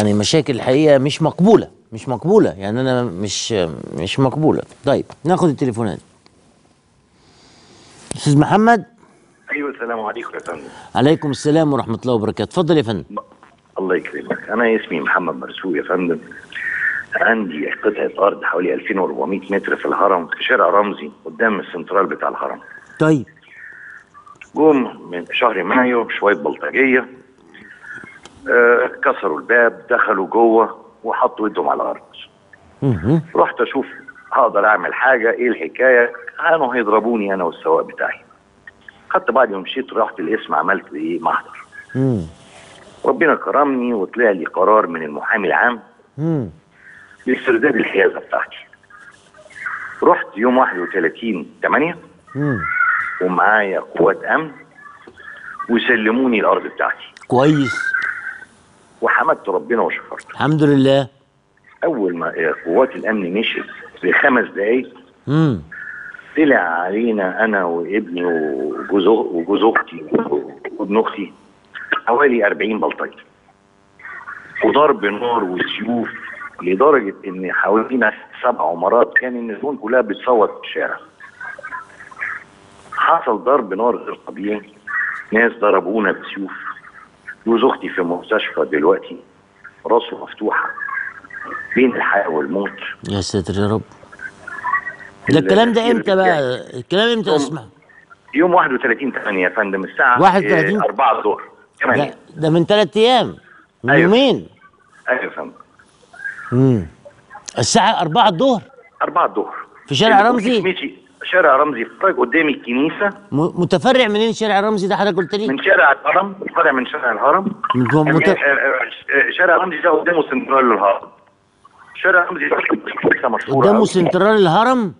يعني مشاكل الحقيقة مش مقبولة مش مقبولة يعني أنا مش مش مقبولة. طيب ناخد التليفونات أستاذ محمد؟ أيوه السلام عليكم يا فندم. عليكم السلام ورحمة الله وبركاته. اتفضل يا فندم. الله يكرمك. أنا اسمي محمد مرزوق يا فندم. عندي قطعة أرض حوالي 2400 متر في الهرم في شارع رمزي قدام السنترال بتاع الهرم. طيب. جم من شهر مايو شوية بلطجية آه كسروا الباب دخلوا جوه وحطوا ايدهم على الأرض. رحت أشوف هقدر أعمل حاجة إيه الحكاية؟ كانوا هيضربوني أنا والسواق بتاعي. خدت بعضي ومشيت رحت القسم عملت إيه؟ محضر. ربنا كرمني وطلع لي قرار من المحامي العام. مم. باسترداد الحيازة بتاعتي. رحت يوم 31 8 مم. ومعايا قوات أمن وسلموني الأرض بتاعتي. كويس. وحمدت ربنا وشكرت الحمد لله. أول ما آه، قوات الأمن مشيت بخمس دقايق. مم. طلع علينا أنا وابني وجوز وجوز أختي وابن أختي حوالي 40 بلطجي. وضرب نار وسيوف لدرجة إن حوالينا سبع عمارات كان النزول كلها بتصوت في الشارع. حصل ضرب نار غير طبيعي. ناس ضربونا بسيوف. جوز أختي في مستشفى دلوقتي. راسه مفتوحة. بين الحياة والموت؟ يا ساتر يا رب. ده الكلام ده إمتى بقى؟ الكلام إمتى اسمع؟ يوم 31 8 يا فندم الساعة 31 آه، 4 الظهر. ده, 8 ده من ثلاث أيام. من أيوة. يومين. أيوه يا فندم. مم. الساعة 4 الظهر؟ 4 الظهر. في شارع رمزي؟ شارع رمزي فرق قدامي الكنيسة. م- متفرع منين شارع رمزي ده حضرتك قلت لي؟ من شارع الهرم فرع من شارع الهرم. جوه مت- آه، آه، شارع رمزي ده قدامه سنترال الهرم. شارع رمزي ده قدامه. سنترال الهرم؟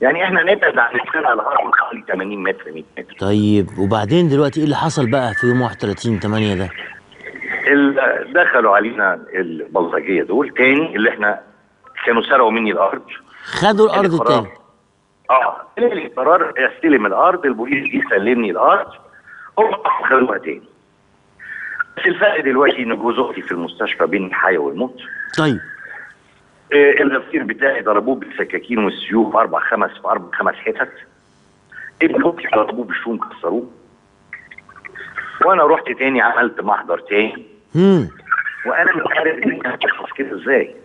يعني إحنا نبعد عن شارع الهرم حوالي 80 متر 100 متر. طيب وبعدين دلوقتي إيه اللي حصل بقى في يوم 31 8 ده؟ دخلوا علينا البلطجية دول تاني اللي إحنا كانوا سرقوا مني الأرض. خدوا الأرض القرار. تاني آه طلع لي قرار استلم الأرض البوليس جه سلمني الأرض. هم خدوها تاني. بس الفرق دلوقتي إن جوز أختي في المستشفى بين الحياة والموت. طيب. آه الغفير بتاعي ضربوه بالسكاكين والسيوف أربع خمس في أربع خمس حتت. ابن أختي ضربوه بالشوم كسروه. وأنا رحت تاني عملت محضر تاني. وأنا مش عارف كده إزاي.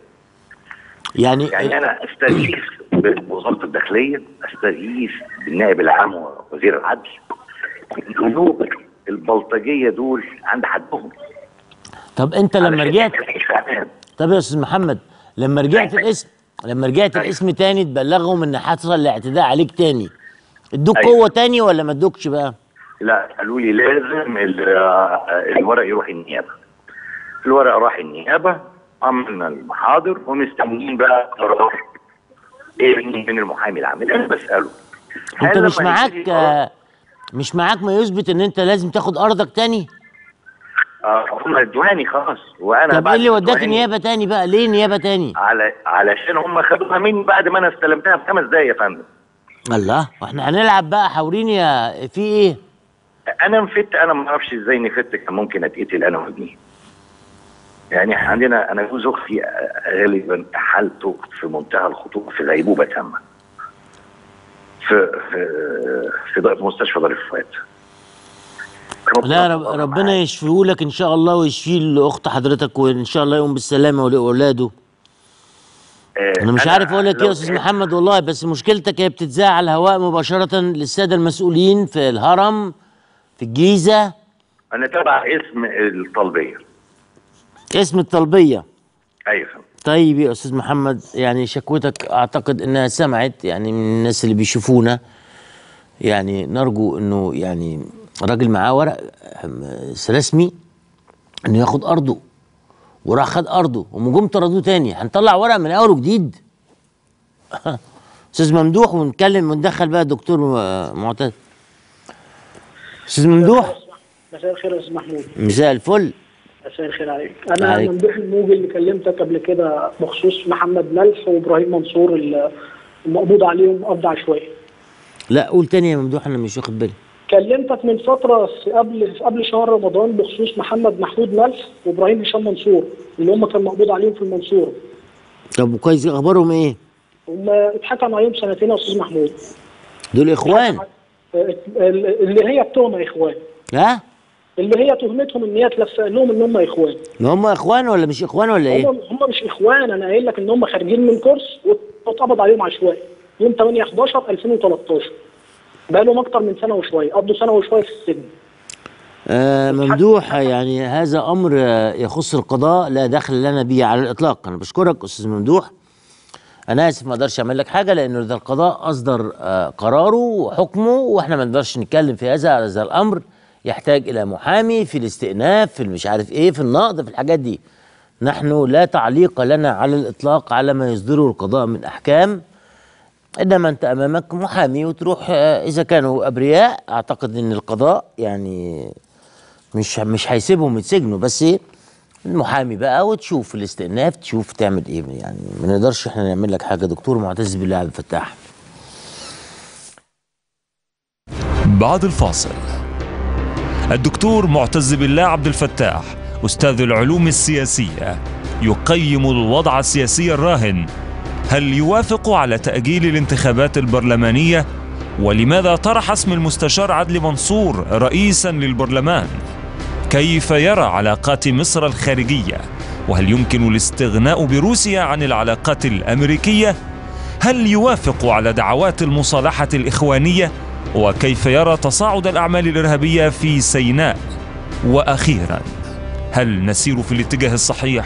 يعني يعني أنا استغيث بوزارة الداخلية استغيث بالنائب العام ووزير العدل. قلوب البلطجية دول عند حدهم. طب أنت لما رجعت. طب يا أستاذ محمد لما رجعت الاسم لما رجعت الاسم تاني تبلغهم إن حصل الاعتداء عليك تاني ادوك أيوة. قوة تاني ولا ما ادوكش بقى؟ لا قالوا لي لازم ال- الورق يروح النيابة. الورق راح النيابة عملنا المحاضر ومستنيين بقى قرار إيه من المحامي العام. أنا بسأله أنت مش معاك آه، مش معاك ما يثبت إن أنت لازم تاخد أرضك تاني؟ آه، هم ادوهاني خلاص وأنا طب إيه اللي وداك نيابة تاني بقى؟ ليه نيابة تاني؟ على علشان هم خدوها مني بعد ما أنا استلمتها بخمس دقايق يا فندم. الله وإحنا هنلعب بقى حاوريني يا في إيه؟ أنا نفدت أنا ما أعرفش إزاي نفدت كان ممكن أتقتل أنا وابني. يعني عندنا أنا جوز أختي غالبا حالته في منتهى الخطورة في غيبوبه تامة. في في في مستشفى دار الفؤاد لا رب ربنا يشفيه لك إن شاء الله ويشفيه لاخت حضرتك وإن شاء الله يقوم بالسلامة ولاولاده آه، أنا مش عارف أقول لك إيه يا أستاذ محمد والله بس مشكلتك هي بتتذاع على الهواء مباشرة للسادة المسؤولين في الهرم في الجيزة. أنا تبع اسم الطلبية. اسم الطلبيه أيوه. طيب يا أستاذ محمد يعني شكوتك أعتقد إنها سمعت يعني من الناس اللي بيشوفونا. يعني نرجو إنه يعني راجل معاه ورق رسمي إنه ياخد أرضه. وراح خد أرضه ومجوم طردوه تاني. هنطلع ورق من أول وجديد. أستاذ ممدوح ونتكلم وندخل بقى دكتور آه، معتز. أستاذ ممدوح؟ مساء الخير يا أستاذ محمود. مساء الفل. مساء الخير عليك. أنا عليك. ممدوح الموجي اللي كلمتك قبل كده بخصوص محمد ملح وإبراهيم منصور المقبوض عليهم قبض عشوائي. لا قول تاني يا ممدوح أنا مش واخد بالي. كلمتك من فترة قبل قبل شهر رمضان بخصوص محمد محمود ملح وإبراهيم هشام منصور اللي هم كان مقبوض عليهم في المنصورة. طب وكويس أخبارهم إيه؟ هم اتحكم عليهم سنتين يا أستاذ محمود. دول إخوان؟ اللي هي التهمه إخوان. ها؟ اللي هي تهمتهم إن هي تلفق لهم إن هم إخوان. هم إخوان ولا مش إخوان ولا إيه؟ هم مش إخوان. أنا قايل لك إن هم خارجين من كورس واتقبض عليهم عشوائي. يوم 8 11 2013 بقى لهم أكتر من سنة وشوية. قضوا سنة وشوية في السجن. آه ممدوح يعني هذا أمر آه، يخص القضاء لا دخل لنا به على الإطلاق. أنا بشكرك أستاذ ممدوح. أنا آسف ما أقدرش أعمل لك حاجة لأنه ده القضاء أصدر آه قراره وحكمه وإحنا ما نقدرش نتكلم في هذا هذا الأمر. يحتاج إلى محامي في الاستئناف في مش عارف إيه في النقض في الحاجات دي. نحن لا تعليق لنا على الإطلاق على ما يصدره القضاء من أحكام. إنما أنت أمامك محامي وتروح آه، إذا كانوا أبرياء أعتقد إن القضاء يعني مش مش هيسيبهم يتسجنوا. بس المحامي بقى وتشوف الاستئناف تشوف تعمل إيه. يعني ما نقدرش إحنا نعمل لك حاجة دكتور معتز بالله عبد الفتاح. بعد الفاصل. الدكتور معتز بالله عبد الفتاح أستاذ العلوم السياسية يقيم الوضع السياسي الراهن هل يوافق على تأجيل الانتخابات البرلمانية؟ ولماذا طرح اسم المستشار عدلي منصور رئيسا للبرلمان؟ كيف يرى علاقات مصر الخارجية؟ وهل يمكن الاستغناء بروسيا عن العلاقات الأمريكية؟ هل يوافق على دعوات المصالحة الإخوانية؟ وكيف يرى تصاعد الأعمال الإرهابية في سيناء وأخيرا هل نسير في الاتجاه الصحيح؟